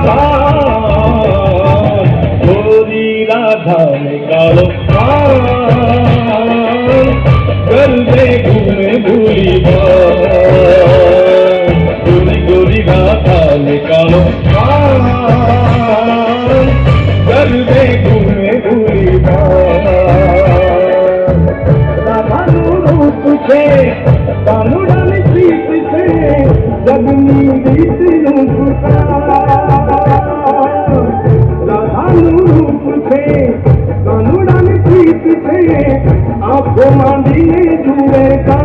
भाई कानुड़न प्रीत से आपको मांझिए जुड़े का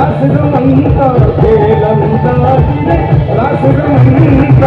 రాసుడు మంతా వేలంతా రాసుడు మంతా